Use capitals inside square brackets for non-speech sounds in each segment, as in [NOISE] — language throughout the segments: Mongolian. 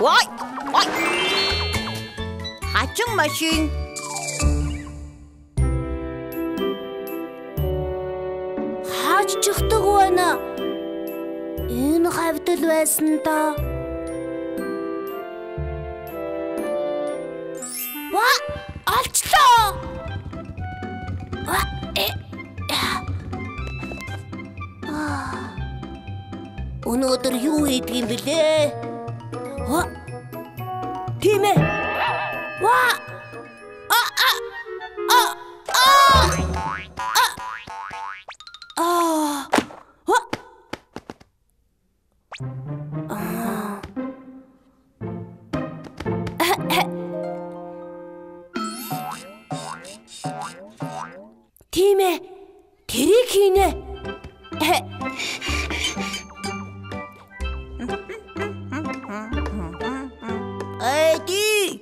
Вай! Вай! Хачин машин. Хаач чихдэг байна. Энэ хавьдал байсан та. Өнөөдөр юу хийдэг юм бэлээ? Ва! Тийм ээ. Ва! А а а а Аа. Ва! Аа. Эди!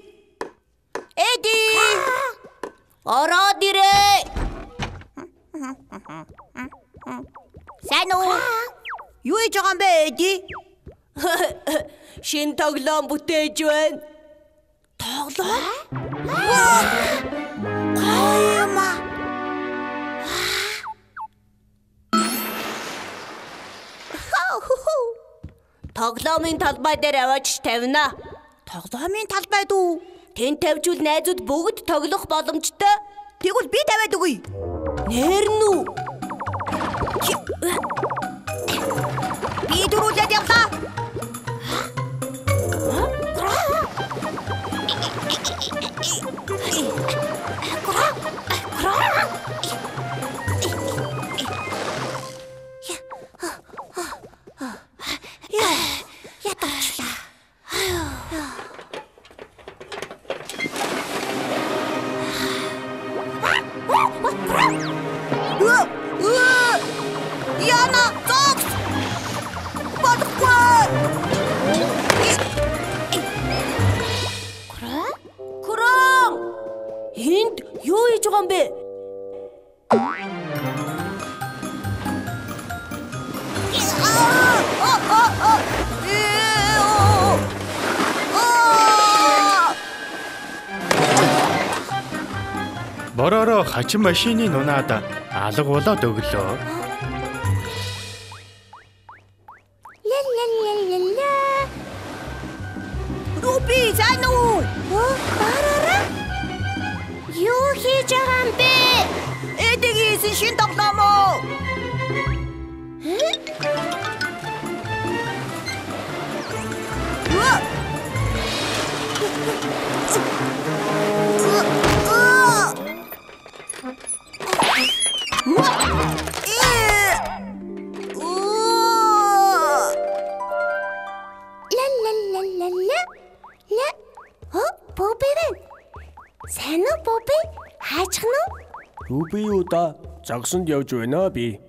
Эди! Ороод ирээ. Сайн уу? Юу хийж байгаа юм бэ, Эди? Шин тоглоом бүтээж байна. Тоглоо? Гайма. Тоглоомын талбай дээр аваач тавина. Тоглоомын талбайд үү? Тэн тавьжул найзууд бүгд тоглох боломжтой. Тэгвэл би тавиад өгье. Нэрнү. Би дөрүүлээд явлаа. 으 Яна, зогс! Бодохгүй! Кром! Энд юу хийж байгаа юм бэ? Боророо хачин машины нунаад алга болоод өглөө. Эдигийн шин тоглоом нь уу? Юу би юу да? Загсанд явж байна би.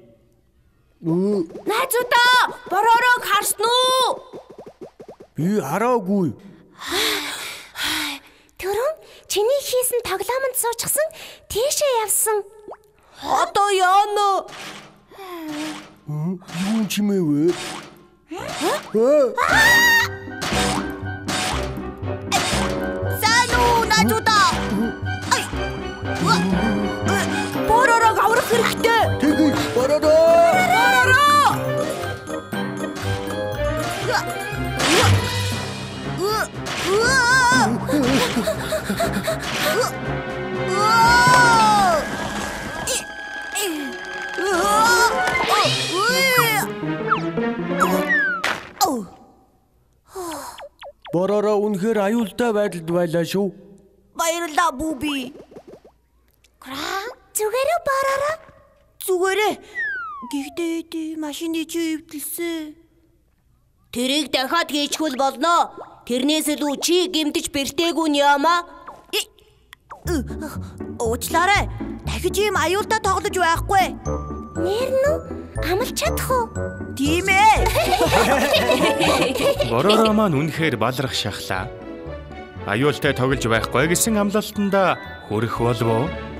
Найзуудаа, бороорог харсан уу? би хараагүй. Төрөн чиний хийсэн тоглоомонд суучихсан тийшээ явсан. Одоо яана? Юу чимээвэ? Сайн уу, найзуудаа? Ай! хэрэгтэй. Тэгье. Барараа. Барараа. Боророо үнэхээр аюултай байдалд байлаа шүү. Баярлалаа, Бүби. Крак зүгээрээ бороороо. Зүгээрээ. Гэхдээ эдээ машины чи эвдэлсэн. Тэрийг дахиад хийчихвэл болно. Тэрнээс илүү чи гимтэж бэртээгүй нь яамаа. Уучлаарай. Дахиж ийм аюултай тоглож байхгүй. Нэр нь амлч чадах уу? Тийм ээ. [LAUGHS] Боророо маань үнэхээр баларх шахлаа. Аюултай тоглож байхгүй гэсэн амлалтанда хүрэх болов уу?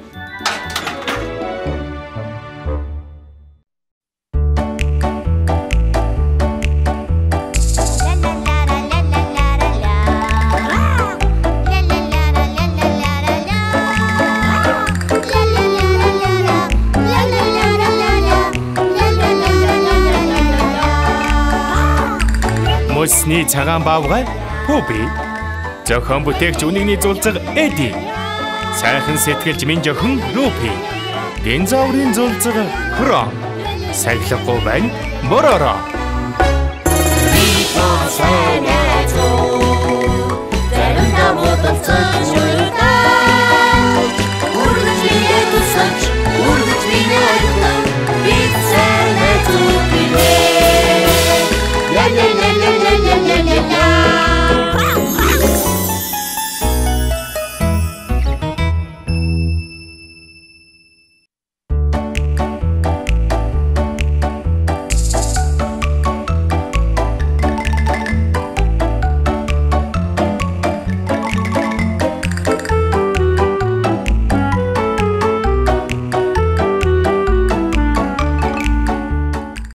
Disney цагаан баавгай Пуби. Зохион бүтээгч үнэгний зулцэг Эди. Сайхан сэтгэлж минь жохин Рупи. Динзаврын зулцэг Хром. Сахилахгүй байна. Бороро. Заримдаа